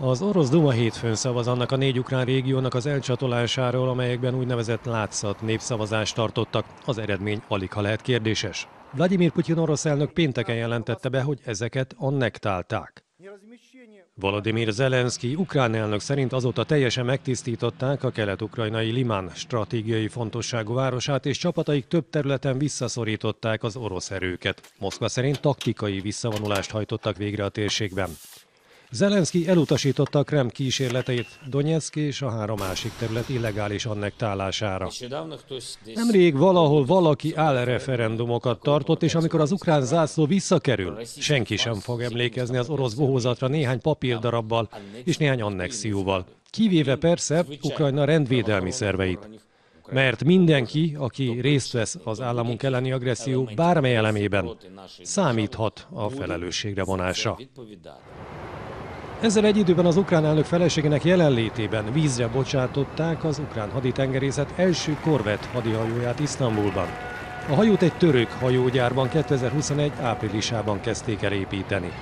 Az orosz Duma hétfőn szavaz annak a négy ukrán régiónak az elcsatolásáról, amelyekben úgynevezett látszat népszavazást tartottak. Az eredmény alig ha lehet kérdéses. Vladimir Putyin orosz elnök pénteken jelentette be, hogy ezeket annektálták. Volodymyr Zelenszky ukrán elnök szerint azóta teljesen megtisztították a kelet-ukrajnai Limán stratégiai fontosságú városát, és csapataik több területen visszaszorították az orosz erőket. Moszkva szerint taktikai visszavonulást hajtottak végre a térségben. Zelenszky elutasította a Krem kísérleteit Donetsk és a három másik terület illegális annektálására. Nemrég valahol valaki áll referendumokat tartott, és amikor az ukrán zászló visszakerül, senki sem fog emlékezni az orosz bohózatra néhány papírdarabbal és néhány annexióval. Kivéve persze Ukrajna rendvédelmi szerveit. Mert mindenki, aki részt vesz az államunk elleni agresszió bármely elemében, számíthat a felelősségre vonásra. Ezzel egy időben az ukrán elnök feleségének jelenlétében vízre bocsátották az ukrán haditengerészet első korvett hadihajóját Isztambulban. A hajót egy török hajógyárban 2021 áprilisában kezdték el építeni.